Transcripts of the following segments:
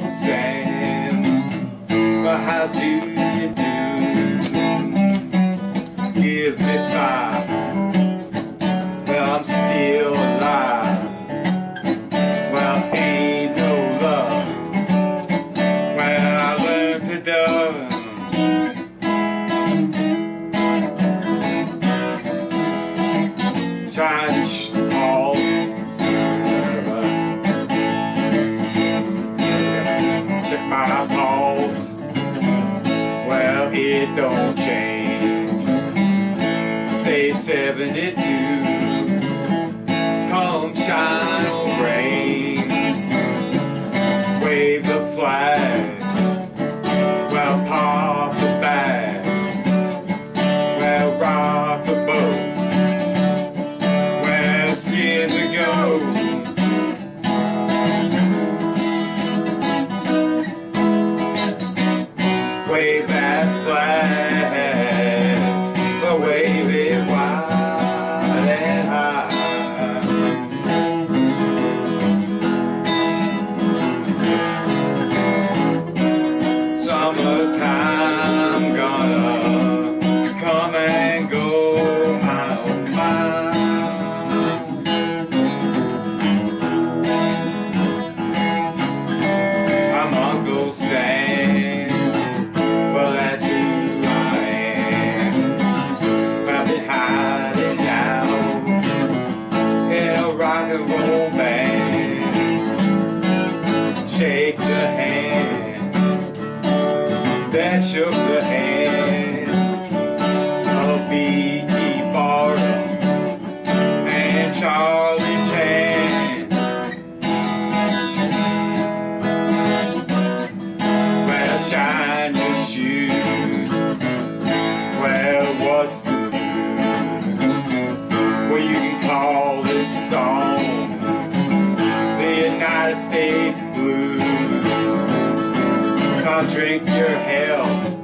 Sam. Well, how do you do? Give me five. Well, I'm still 72. Come shine or rain. Wave the flag. Well, pop the bag. Well, rock the boat. Well, skin the goat. Wave that flag, song the United States Blues. Drink your health,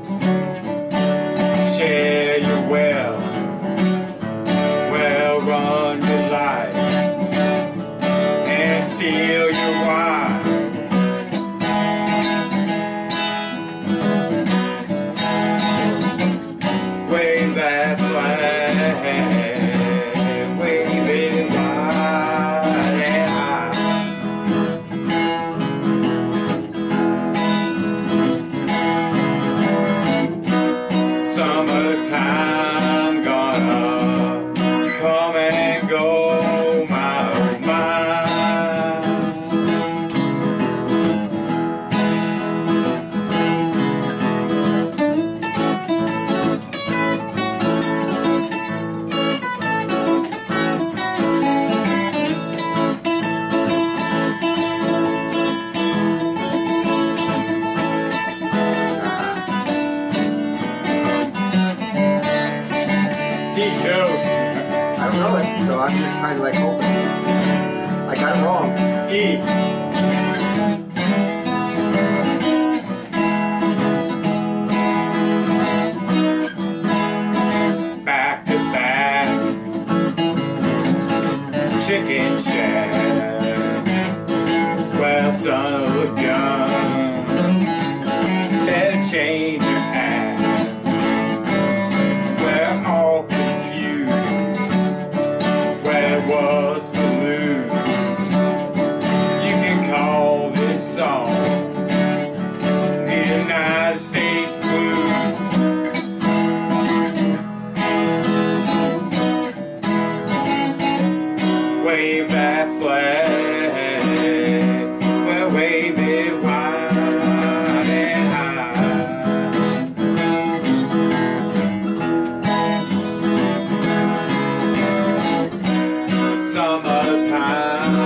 He joke. I don't know it, so I'm just trying to like open it. I got it wrong. E. Back to back, chicken shack. Well, son of a gun, Wave that flag, well wave it wide and high. Summertime